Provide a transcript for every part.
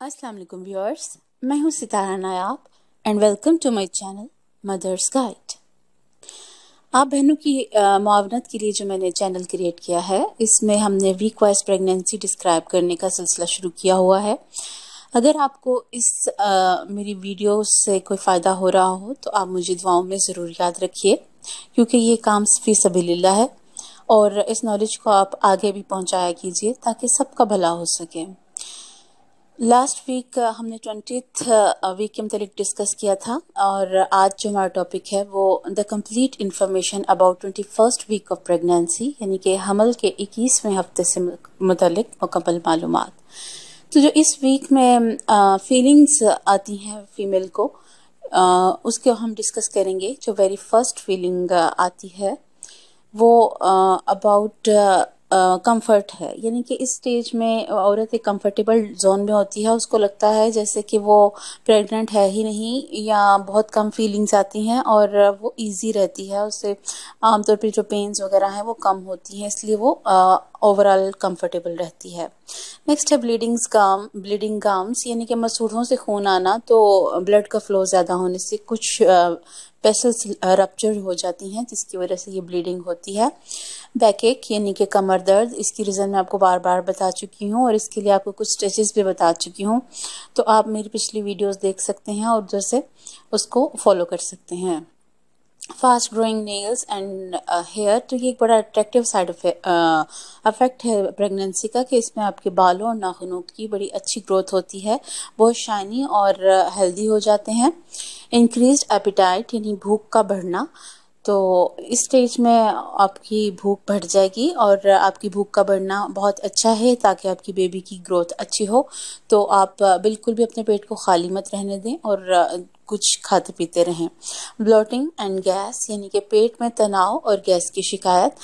अस्सलाम वालेकुम व्यूअर्स मैं हूँ Sitara Nayab and welcome to my channel mothers guide आप बहनों की मुआवनत के लिए जो मैंने चैनल क्रिएट किया है इसमें हमने वीक वाइज प्रेगनेंसी डिस्क्राइब करने का सिलसिला शुरू किया हुआ है। अगर आपको इस आ, मेरी वीडियो से कोई फ़ायदा हो रहा हो तो आप मुझे दुआओं में ज़रूर याद रखिए क्योंकि ये काम फ़ी सबील्ला है और इस नॉलेज को आप आगे भी पहुँचाया कीजिए ताकि सबका भला हो सके। लास्ट वीक uh, हमने ट्वेंटी वीक uh, के मतलब डिस्कस किया था और आज जो हमारा टॉपिक है वो the complete information about twenty first week of pregnancy यानी कि हमल के इक्कीसवें हफ़्ते से मुतलिक मुकम्मल मालूम तो जो इस वीक में फीलिंग्स uh, आती हैं फीमेल को uh, उसके हम डिस्कस करेंगे। जो वेरी फ़र्स्ट फीलिंग आती है वो अबाउट कंफर्ट है। यानी कि इस स्टेज में औरत एक कंफर्टेबल जोन में होती है, उसको लगता है जैसे कि वो प्रेग्नेंट है ही नहीं या बहुत कम फीलिंग्स आती हैं और वो इजी रहती है। उससे आमतौर पर जो पेन्स वगैरह हैं वो कम होती हैं, इसलिए वो ओवरऑल कंफर्टेबल रहती है। नेक्स्ट है ब्लीडिंग्स गाम ब्लीडिंग गाम्स यानी कि मसूड़ों से खून आना तो ब्लड का फ्लो ज़्यादा होने से कुछ पेसल्स रप्चर हो जाती हैं, जिसकी वजह से ये ब्लीडिंग होती है। बैक एक यानी कि कमर दर्द इसकी रीज़न मैं आपको बार बार बता चुकी हूँ और इसके लिए आपको कुछ स्टेजेस भी बता चुकी हूँ। तो आप मेरी पिछली वीडियोस देख सकते हैं और उधर से उसको फॉलो कर सकते हैं। Fast growing nails and hair तो ये एक बड़ा अट्रैक्टिव साइड अफेक्ट है प्रेगनेंसी का कि इसमें आपके बालों और नाखूनों की बड़ी अच्छी ग्रोथ होती है बहुत शाइनी और हेल्दी uh, हो जाते हैं। इंक्रीज एपिटाइट यानी भूख का बढ़ना तो इस स्टेज में आपकी भूख बढ़ जाएगी और आपकी भूख का बढ़ना बहुत अच्छा है ताकि आपकी बेबी की ग्रोथ अच्छी हो। तो आप बिल्कुल भी अपने पेट को खाली मत रहने दें और कुछ खाते पीते रहें। ब्लॉटिंग एंड गैस यानी कि पेट में तनाव और गैस की शिकायत।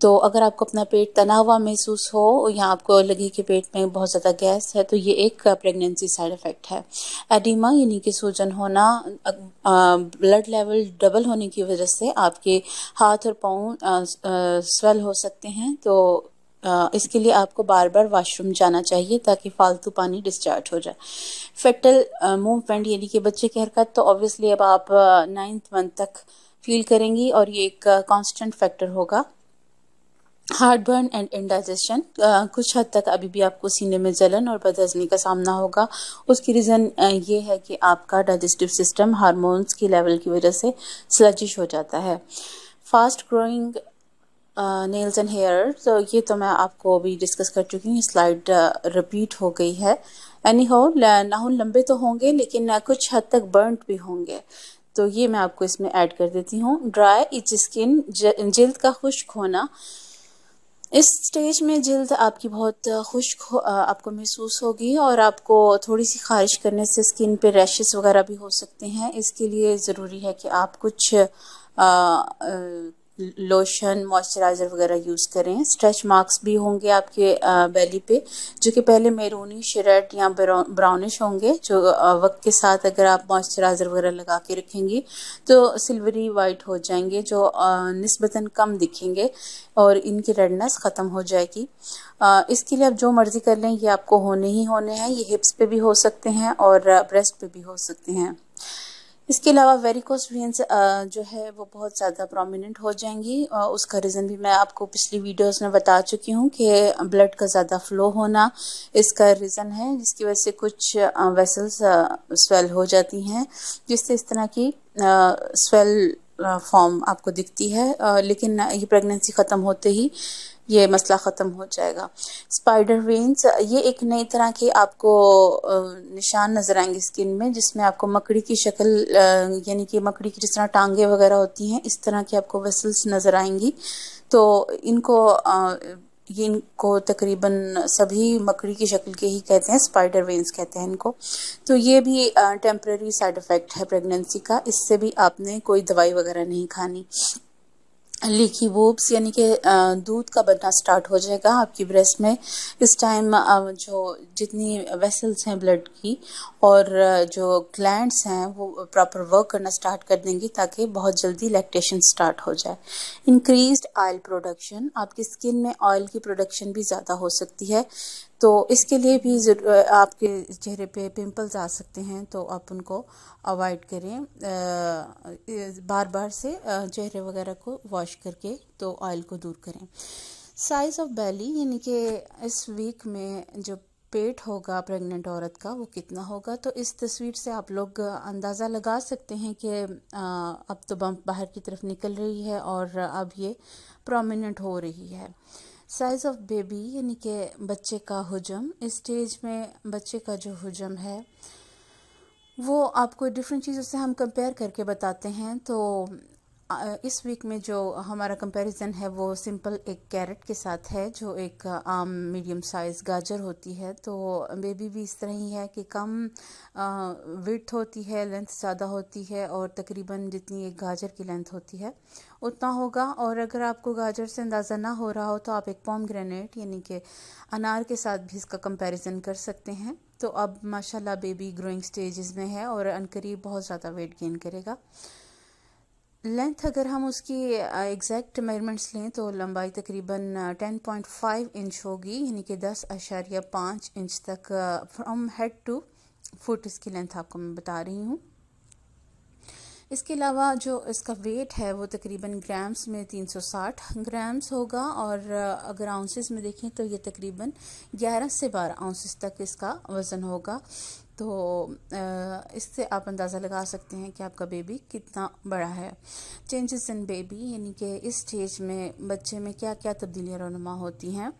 तो अगर आपको अपना पेट तना हुआ महसूस हो या आपको लगे कि पेट में बहुत ज़्यादा गैस है तो ये एक प्रेगनेंसी साइड इफ़ेक्ट है। एडिमा यानी कि सूजन होना ब्लड लेवल डबल होने की वजह से आपके हाथ और पाँव स्वेल हो सकते हैं। तो इसके लिए आपको बार बार वॉशरूम जाना चाहिए ताकि फालतू पानी डिस्चार्ज हो जाए। फेटल मूवमेंट यानी कि बच्चे की हरकत तो ऑब्वियसली अब आप नाइन्थ मंथ तक फील करेंगी और ये एक कांस्टेंट फैक्टर होगा। हार्ट बर्न एंड इंडाइजेशन कुछ हद तक अभी भी आपको सीने में जलन और बदहजनी का सामना होगा। उसकी रीज़न uh, ये है कि आपका डाइजेस्टिव सिस्टम हार्मोन्स की लेवल की वजह से स्लजिश हो जाता है। Fast growing nails and hair तो ये तो मैं आपको अभी डिस्कस कर चुकी हूँ स्लाइड रिपीट uh, हो गई है। एनी हो नाहुन लंबे तो होंगे लेकिन uh, कुछ हद तक बर्नट भी होंगे। तो ये मैं आपको इसमें ऐड कर देती हूँ। ड्राई इच स्किन जल्द का खुश्क होना। इस स्टेज में जल्द आपकी बहुत खुश्क आपको महसूस होगी और आपको थोड़ी सी खारिश करने से स्किन पे रैशेस वगैरह भी हो सकते हैं। इसके लिए ज़रूरी है कि आप कुछ लोशन, मॉइस्चराइज़र वगैरह यूज़ करें। स्ट्रेच मार्क्स भी होंगे आपके बेली पे, जो कि पहले मेरूनी शरेट या ब्राउनिश होंगे, जो वक्त के साथ अगर आप मॉइस्चराइज़र वगैरह लगा के रखेंगे तो सिल्वरी वाइट हो जाएँगे, जो नस्बता कम दिखेंगे और इनकी रेडनेस ख़त्म हो जाएगी। इसके लिए आप जो मर्ज़ी कर लें, ये आपको होने ही होने हैं। ये हिप्स पे भी हो सकते हैं और ब्रेस्ट पे भी हो सकते हैं। इसके अलावा वेरिकोस वेंस जो है, वो बहुत ज़्यादा प्रोमिनेंट हो जाएँगी। उसका रीज़न भी मैं आपको पिछली वीडियोस में बता चुकी हूँ कि ब्लड का ज़्यादा फ्लो होना इसका रीज़न है, जिसकी वजह से कुछ वेसल्स स्वेल हो जाती हैं, जिससे इस तरह की स्वेल फॉर्म आपको दिखती है। लेकिन ये प्रेगनेंसी ख़त्म होते ही ये मसला ख़त्म हो जाएगा। स्पाइडर वेन्स ये एक नई तरह के आपको निशान नज़र आएँगे स्किन में, जिसमें आपको मकड़ी की शक्ल यानी कि मकड़ी की जिस तरह टांगे वगैरह होती हैं, इस तरह की आपको वेसल्स नज़र आएँगी। तो इनको ये इनको तकरीबन सभी मकड़ी की शक्ल के ही कहते हैं स्पाइडर वेन्स कहते हैं इनको। तो ये भी टेम्प्रेरी साइड इफ़ेक्ट है प्रेगनेंसी का। इससे भी आपने कोई दवाई वगैरह नहीं खानी। लीकी वोब्स यानी कि दूध का बनना स्टार्ट हो जाएगा आपकी ब्रेस्ट में। इस टाइम जो जितनी वेसल्स हैं ब्लड की और जो ग्लैंड्स हैं, वो प्रॉपर वर्क करना स्टार्ट कर देंगी ताकि बहुत जल्दी लैक्टेशन स्टार्ट हो जाए। इंक्रीज ऑयल प्रोडक्शन, आपकी स्किन में ऑयल की प्रोडक्शन भी ज़्यादा हो सकती है। तो इसके लिए भी आपके चेहरे पे पिंपल्स आ सकते हैं तो आप उनको अवॉइड करें। बार बार से चेहरे वगैरह को वॉश करके तो ऑयल को दूर करें। साइज़ ऑफ़ बैली यानी कि इस वीक में जो पेट होगा प्रेग्नेंट औरत का, वो कितना होगा? तो इस तस्वीर से आप लोग अंदाज़ा लगा सकते हैं कि अब तो बम्प बाहर की तरफ़ निकल रही है और अब ये प्रोमिनेंट हो रही है। साइज़ ऑफ़ बेबी यानी कि बच्चे का हजम, इस स्टेज में बच्चे का जो हजम है, वो आपको डिफरेंट चीज़ों से हम कंपेयर करके बताते हैं। तो इस वीक में जो हमारा कंपैरिजन है, वो सिंपल एक कैरेट के साथ है, जो एक आम मीडियम साइज़ गाजर होती है। तो बेबी भी इस तरह ही है कि कम विथ होती है लेंथ ज़्यादा होती है और तकरीबन जितनी एक गाजर की लेंथ होती है, उतना होगा। और अगर आपको गाजर से अंदाज़ा ना हो रहा हो तो आप एक पॉम ग्रेनेट यानी कि अनार के साथ भी इसका कंपैरिजन कर सकते हैं। तो अब माशाल्लाह बेबी ग्रोइंग स्टेजेस में है और अनकरीब बहुत ज़्यादा वेट गेन करेगा। लेंथ अगर हम उसकी एग्जैक्ट मेजरमेंट्स लें तो लंबाई तकरीबन टेन पॉइंट फाइव इंच होगी, यानी कि दस अशारिया पाँच इंच तक फ्रॉम हेड टू फुट इसकी लेंथ आपको मैं बता रही हूँ। इसके अलावा जो इसका वेट है वो तकरीबन ग्राम्स में 360 ग्राम्स होगा और अगर आउंसेस में देखें तो ये तकरीबन 11 से 12 आउंसेस तक इसका वज़न होगा। तो इससे आप अंदाज़ा लगा सकते हैं कि आपका बेबी कितना बड़ा है। चेंजेस इन बेबी यानी कि इस स्टेज में बच्चे में क्या क्या तब्दीलियाँ रोनमा होती हैं।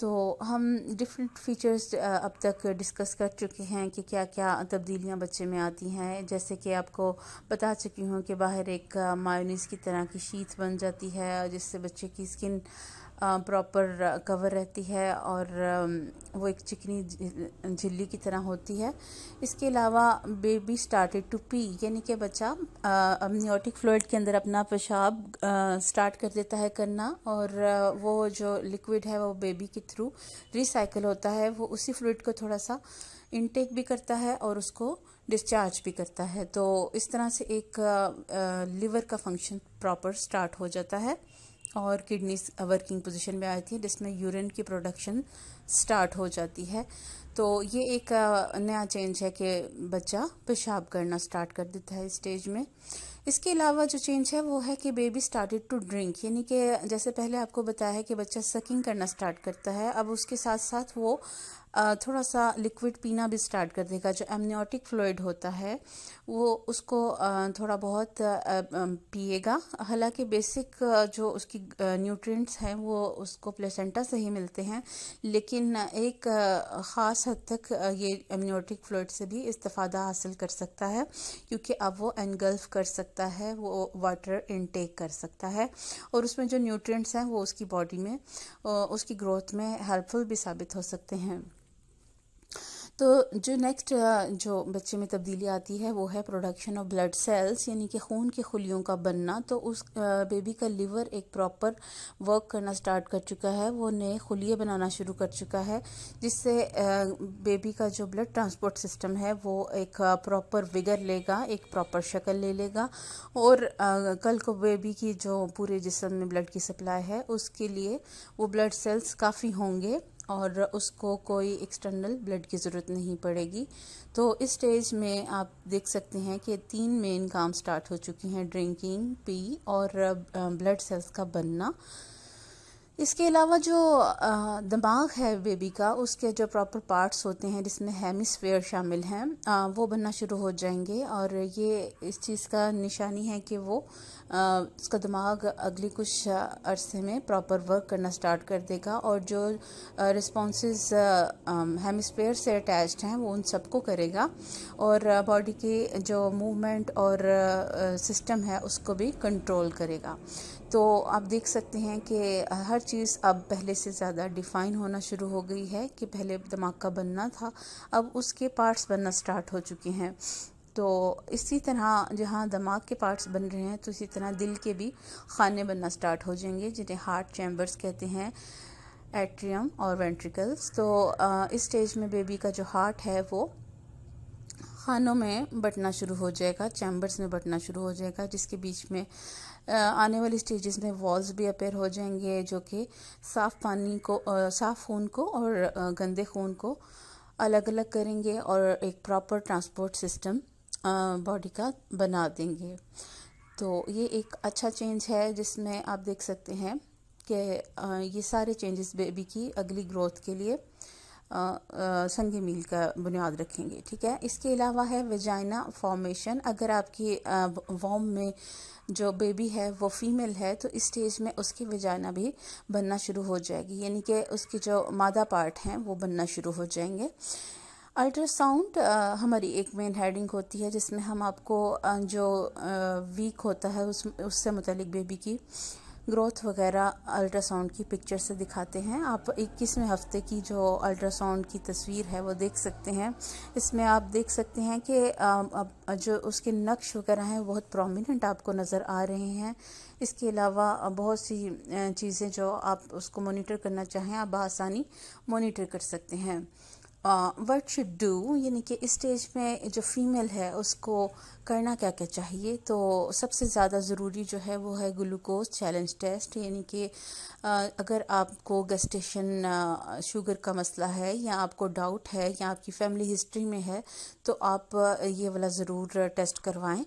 तो हम डिफरेंट फीचर्स अब तक डिस्कस कर चुके हैं कि क्या क्या तब्दीलियाँ बच्चे में आती हैं। जैसे कि आपको बता चुकी हूँ कि बाहर एक मायोनीस की तरह की शीत बन जाती है, जिससे बच्चे की स्किन प्रॉपर कवर रहती है और वो एक चिकनी झिल्ली की तरह होती है। इसके अलावा बेबी स्टार्टेड टू पी यानी कि बच्चा अमनियोटिक फ्लूड के अंदर अपना पेशाब स्टार्ट कर देता है करना और वो जो लिक्विड है वो बेबी के थ्रू रिसाइकल होता है। वो उसी फ्लूड को थोड़ा सा इनटेक भी करता है और उसको डिस्चार्ज भी करता है। तो इस तरह से एक लिवर का फ़ंक्शन प्रॉपर स्टार्ट हो जाता है। और किडनी वर्किंग पोजीशन में आती है, जिसमें यूरिन की प्रोडक्शन स्टार्ट हो जाती है। तो ये एक नया चेंज है कि बच्चा पेशाब करना स्टार्ट कर देता है स्टेज में। इसके अलावा जो चेंज है, वो है कि बेबी स्टार्टेड टू ड्रिंक यानी कि जैसे पहले आपको बताया है कि बच्चा सकिंग करना स्टार्ट करता है, अब उसके साथ साथ वो थोड़ा सा लिक्विड पीना भी स्टार्ट कर देगा। जो एमनियोटिक फ्लूड होता है, वो उसको थोड़ा बहुत पिएगा। हालाँकि बेसिक जो उसकी न्यूट्रिएंट्स हैं, वो उसको प्लेसेंटा से ही मिलते हैं। लेकिन एक ख़ास हद तक ये एमनियोटिक फ्लूड से भी इस्तेफादा हासिल कर सकता है, क्योंकि अब वो एनगल्फ कर सकता है, वो वाटर इनटेक कर सकता है। और उसमें जो न्यूट्रिएंट्स हैं, वो उसकी बॉडी में उसकी ग्रोथ में हेल्पफुल भी साबित हो सकते हैं। तो जो नेक्स्ट जो बच्चे में तब्दीली आती है, वो है प्रोडक्शन ऑफ़ ब्लड सेल्स यानी कि खून के खुलियों का बनना। तो उस बेबी का लिवर एक प्रॉपर वर्क करना स्टार्ट कर चुका है। वो नए खुलिए बनाना शुरू कर चुका है, जिससे बेबी का जो ब्लड ट्रांसपोर्ट सिस्टम है, वो एक प्रॉपर विगर लेगा, एक प्रॉपर शक्ल ले लेगा। और कल को बेबी की जो पूरे जिसम में ब्लड की सप्लाई है, उसके लिए वो ब्लड सेल्स काफ़ी होंगे। और उसको कोई एक्सटर्नल ब्लड की ज़रूरत नहीं पड़ेगी। तो इस स्टेज में आप देख सकते हैं कि तीन मेन काम स्टार्ट हो चुकी हैं ड्रिंकिंग पी और ब्लड सेल्स का बनना। इसके अलावा जो दिमाग है बेबी का, उसके जो प्रॉपर पार्ट्स होते हैं, जिसमें हेमिसफेयर शामिल हैं वो बनना शुरू हो जाएँगे। और ये इस चीज़ का निशानी है कि वो उसका दिमाग अगली कुछ अरसे में प्रॉपर वर्क करना स्टार्ट कर देगा। और जो रिस्पॉन्सेज हेमिसफेयर से अटैच्ड हैं, वो उन सबको करेगा। और बॉडी के जो मूवमेंट और सिस्टम है, उसको भी कंट्रोल करेगा। तो आप देख सकते हैं कि हर चीज़ अब पहले से ज़्यादा डिफ़ाइन होना शुरू हो गई है कि पहले दिमाग का बनना था, अब उसके पार्ट्स बनना स्टार्ट हो चुके हैं। तो इसी तरह जहाँ दिमाग के पार्ट्स बन रहे हैं तो इसी तरह दिल के भी खाने बनना स्टार्ट हो जाएँगे, जिन्हें हार्ट चैम्बर्स कहते हैं, एट्रियम और वेंट्रिकल्स। तो इस स्टेज में बेबी का जो हार्ट है वो खानों में बटना शुरू हो जाएगा चैम्बर्स में बटना शुरू हो जाएगा, जिसके बीच में आने वाली स्टेजेस में वॉल्स भी अपेयर हो जाएँगे, जो कि साफ़ पानी को साफ़ खून को और गंदे खून को अलग अलग करेंगे और एक प्रॉपर ट्रांसपोर्ट सिस्टम बॉडी का बना देंगे। तो ये एक अच्छा चेंज है, जिसमें आप देख सकते हैं कि ये सारे चेंजेस बेबी की अगली ग्रोथ के लिए। संगे मील का बुनियाद रखेंगे, ठीक है? इसके अलावा है वेजाइना फॉर्मेशन अगर आपकी वॉम में जो बेबी है, वो फीमेल है तो इस स्टेज में उसकी वेजाइना भी बनना शुरू हो जाएगी। यानी कि उसकी जो मादा पार्ट हैं, वो बनना शुरू हो जाएँगे। अल्ट्रासाउंड हमारी एक मेन हेडिंग होती है, जिसमें हम आपको जो वीक होता है, उस, उससे मुतलिक बेबी की ग्रोथ वगैरह अल्ट्रासाउंड की पिक्चर से दिखाते हैं। आप इक्कीसवें हफ़्ते की जो अल्ट्रासाउंड की तस्वीर है, वो देख सकते हैं। इसमें आप देख सकते हैं कि जो उसके नक्श वगैरह हैं बहुत प्रोमिनेंट आपको नज़र आ रहे हैं। इसके अलावा बहुत सी चीज़ें जो आप उसको मॉनिटर करना चाहें, आप आसानी मॉनिटर कर सकते हैं। वट शुड डू यानी कि इस स्टेज में जो फीमेल है, उसको करना क्या क्या चाहिए? तो सबसे ज़्यादा ज़रूरी जो है, वो है ग्लूकोज चैलेंज टेस्ट यानी कि अगर आपको गस्टेशन शुगर का मसला है, या आपको डाउट है, या आपकी फैमिली हिस्ट्री में है तो आप ये वाला ज़रूर टेस्ट करवाएँ।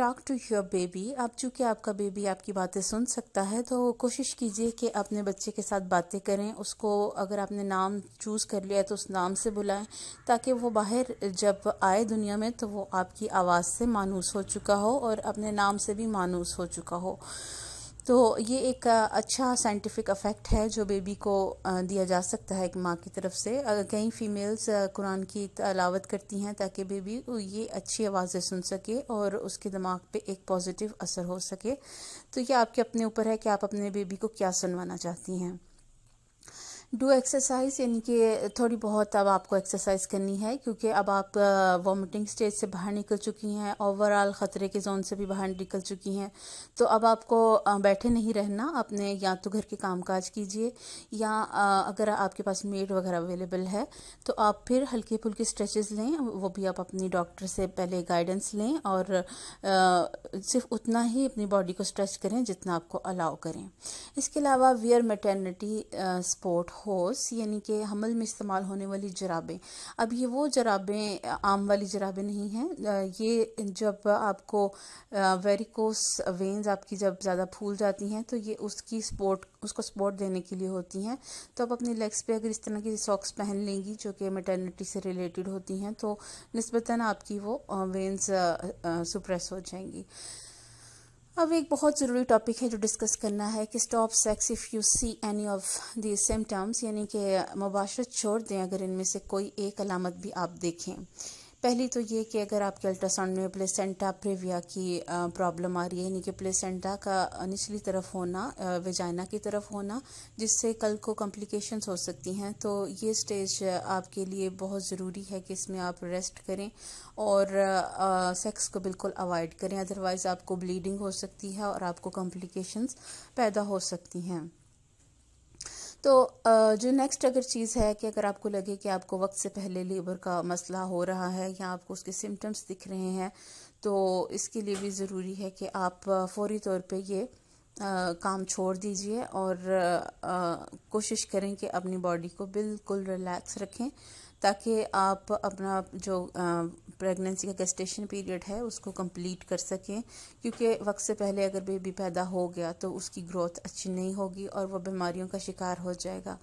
टॉक टू योर बेबी आप चूँकि आपका बेबी आपकी बातें सुन सकता है तो कोशिश कीजिए कि अपने बच्चे के साथ बातें करें। उसको अगर आपने नाम चूज़ कर लिया तो उस नाम से बुलाएँ, ताकि वो बाहर जब आए दुनिया में तो वो आपकी आवाज़ से मानूस हो चुका हो और अपने नाम से भी मानूस हो चुका हो। तो ये एक अच्छा साइंटिफिक अफेक्ट है जो बेबी को दिया जा सकता है एक माँ की तरफ़ से। कई फीमेल्स कुरान की तलावत करती हैं ताकि बेबी ये अच्छी आवाज़ें सुन सके और उसके दिमाग पे एक पॉजिटिव असर हो सके। तो ये आपके अपने ऊपर है कि आप अपने बेबी को क्या सुनवाना चाहती हैं। डू एक्सरसाइज यानी कि थोड़ी बहुत अब आपको एक्सरसाइज करनी है, क्योंकि अब आप वॉमिटिंग स्टेज से बाहर निकल चुकी हैं ओवरऑल ख़तरे के जोन से भी बाहर निकल चुकी हैं। तो अब आपको बैठे नहीं रहना, अपने या तो घर के काम काज कीजिए, या अगर आपके पास मेड वगैरह अवेलेबल है तो आप फिर हल्के फुल्के स्ट्रेचेस लें, वो भी आप अपनी डॉक्टर से पहले गाइडेंस लें, और सिर्फ़ उतना ही अपनी बॉडी को स्ट्रेच करें, जितना आपको अलाउ करें। इसके अलावा वियर मेटर्निटी स्पोर्ट होस यानी कि हमल में इस्तेमाल होने वाली जराबें। अब ये वो जराबें, आम वाली जराबें नहीं हैं। ये जब आपको वेरिकोस वेंस आपकी जब ज़्यादा फूल जाती हैं तो ये उसकी स्पोर्ट उसको सपोर्ट देने के लिए होती हैं। तो आप अपनी लेग्स पे अगर इस तरह की सॉक्स पहन लेंगी, जो कि मेटर्निटी से रिलेटेड होती हैं तो नस्बता आपकी वो वेंस सुप्रेस हो जाएँगी। अब एक बहुत ज़रूरी टॉपिक है जो डिस्कस करना है कि stop sex if you see any of the symptoms यानी कि मुबाशरत छोड़ दें अगर इनमें से कोई एक अलामत भी आप देखें। पहली तो ये कि अगर आपके अल्ट्रासाउंड में प्लेसेंटा प्रेविया की प्रॉब्लम आ रही है यानी कि प्लेसेंटा का निचली तरफ़ होना वेजाइना की तरफ़ होना जिससे कल को कॉम्प्लिकेशंस हो सकती हैं तो ये स्टेज आपके लिए बहुत ज़रूरी है कि इसमें आप रेस्ट करें और आ, सेक्स को बिल्कुल अवॉइड करें अदरवाइज़ आपको ब्लीडिंग हो सकती है और आपको कॉम्प्लिकेशंस पैदा हो सकती हैं। तो जो नेक्स्ट अगर चीज़ है कि अगर आपको लगे कि आपको वक्त से पहले लीवर का मसला हो रहा है या आपको उसके सिम्टम्स दिख रहे हैं तो इसके लिए भी ज़रूरी है कि आप फौरी तौर पे ये काम छोड़ दीजिए और कोशिश करें कि अपनी बॉडी को बिल्कुल रिलैक्स रखें। ताकि आप अपना जो प्रेगनेंसी का गेस्टेशन पीरियड है, उसको कंप्लीट कर सकें। क्योंकि वक्त से पहले अगर बेबी पैदा हो गया तो उसकी ग्रोथ अच्छी नहीं होगी और वह बीमारियों का शिकार हो जाएगा।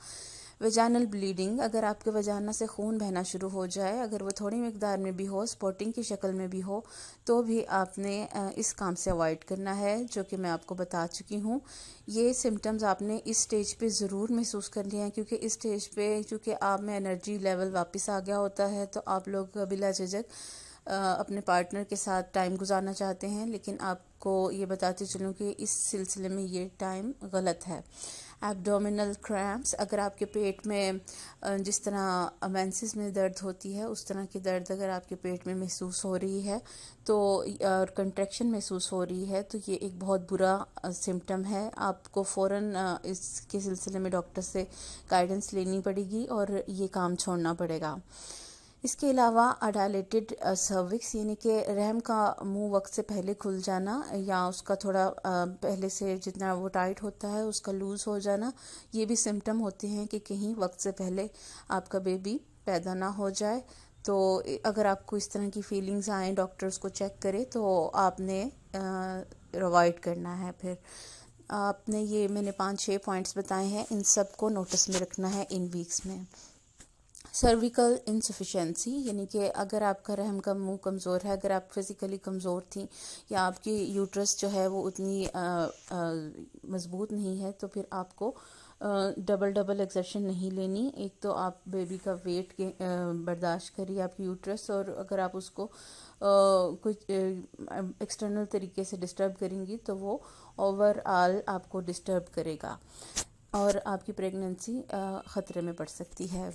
वजानल ब्लीडिंग अगर आपके वजाना से खून बहना शुरू हो जाए, अगर वो थोड़ी मकदार में भी हो स्पॉटिंग की शक्ल में भी हो तो भी आपने इस काम से अवॉइड करना है, जो कि मैं आपको बता चुकी हूँ। ये सिम्टम्स आपने इस स्टेज पे ज़रूर महसूस कर लिए हैं, क्योंकि इस स्टेज पे क्योंकि आप में एनर्जी लेवल वापस आ गया होता है तो आप लोग बिला झिझक अपने पार्टनर के साथ टाइम गुजारना चाहते हैं, लेकिन आपको ये बताते चलूँ कि इस सिलसिले में ये टाइम गलत है। एब्डोमिनल क्रैम्प्स अगर आपके पेट में जिस तरह अमेंसिस में दर्द होती है, उस तरह की दर्द अगर आपके पेट में महसूस हो रही है तो और कंट्रैक्शन महसूस हो रही है तो ये एक बहुत बुरा सिम्टम है। आपको फ़ौर इसके सिलसिले में डॉक्टर से गाइडेंस लेनी पड़ेगी और ये काम छोड़ना पड़ेगा। इसके अलावा अडालेटेड सर्विक्स यानी कि रहम का मुँह वक्त से पहले खुल जाना या उसका थोड़ा पहले से जितना वो टाइट होता है उसका लूज़ हो जाना, ये भी सिम्टम होते हैं कि कहीं वक्त से पहले आपका बेबी पैदा ना हो जाए। तो अगर आपको इस तरह की फीलिंग्स आए डॉक्टर्स को चेक करें तो आपने अवॉइड करना है फिर। आपने ये मैंने पाँच छः पॉइंट्स बताए हैं, इन सबको नोटिस में रखना है इन वीक्स में। सर्विकल इंसफिशेंसी यानी कि अगर आपका रहम का मुँह कमज़ोर है अगर आप फिज़िकली कमज़ोर थी या आपकी यूट्रस जो है वो उतनी मज़बूत नहीं है तो फिर आपको डबल डबल एक्सर्शन नहीं लेनी। एक तो आप बेबी का वेट बर्दाश्त करिए आपकी यूट्रस और अगर आप उसको आ, कुछ एक्सटर्नल तरीके से डिस्टर्ब करेंगी तो वो ओवरऑल आपको डिस्टर्ब करेगा और आपकी प्रेगनेंसी ख़तरे में पड़ सकती है।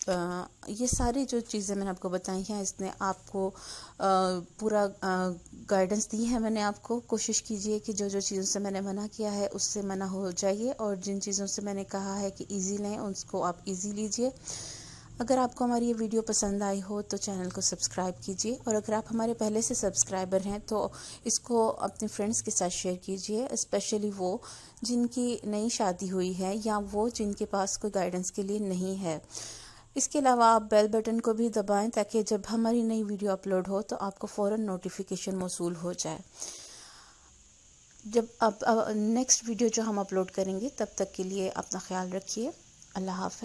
ये सारी जो चीज़ें मैंने आपको बताई हैं, इसने आपको पूरा गाइडेंस दी है मैंने आपको। कोशिश कीजिए कि जो जो चीज़ों से मैंने मना किया है, उससे मना हो जाइए और जिन चीज़ों से मैंने कहा है कि इजी लें, उसको आप इजी लीजिए। अगर आपको हमारी ये वीडियो पसंद आई हो तो चैनल को सब्सक्राइब कीजिए और अगर आप हमारे पहले से सब्सक्राइबर हैं तो इसको अपने फ्रेंड्स के साथ शेयर कीजिए स्पेशली वो जिनकी नई शादी हुई है या वो जिनके पास कोई गाइडेंस के लिए नहीं है। इसके अलावा आप बेल बटन को भी दबाएँ ताकि जब हमारी नई वीडियो अपलोड हो तो आपको फ़ौर नोटिफिकेशन मौसू हो जाए। जब अब नेक्स्ट वीडियो जो हम अपलोड करेंगे, तब तक के लिए अपना ख्याल रखिए। अल्लाह हाफ़